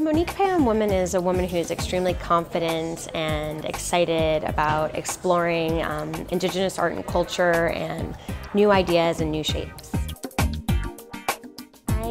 Monique Pean woman is a woman who is extremely confident and excited about exploring um, Indigenous art and culture and new ideas and new shapes.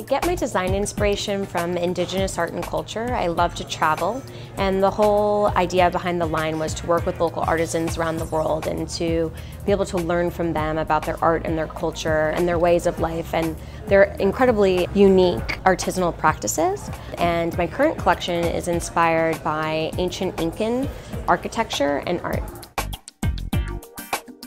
Get my design inspiration from Indigenous art and culture. I love to travel and the whole idea behind the line was to work with local artisans around the world and to be able to learn from them about their art and their culture and their ways of life and their incredibly unique artisanal practices. And my current collection is inspired by ancient Incan architecture and art.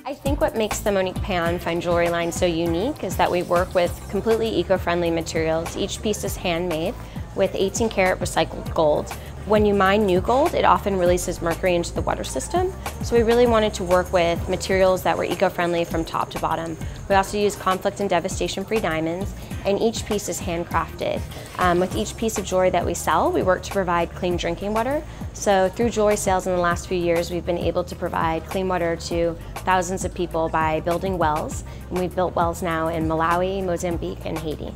I think what makes the Monique Pean fine jewelry line so unique is that we work with completely eco-friendly materials. Each piece is handmade with 18 karat recycled gold. When you mine new gold, it often releases mercury into the water system. So we really wanted to work with materials that were eco-friendly from top to bottom. We also use conflict and devastation-free diamonds, and each piece is handcrafted. Um, with each piece of jewelry that we sell, we work to provide clean drinking water. So through jewelry sales in the last few years, we've been able to provide clean water to thousands of people by building wells. And we've built wells now in Malawi, Mozambique, and Haiti.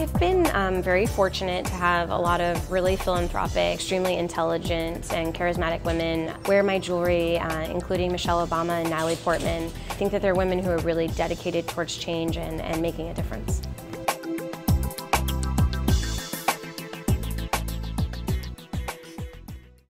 I've been um, very fortunate to have a lot of really philanthropic, extremely intelligent and charismatic women wear my jewelry, uh, including Michelle Obama and Natalie Portman. I think that they're women who are really dedicated towards change and, and making a difference.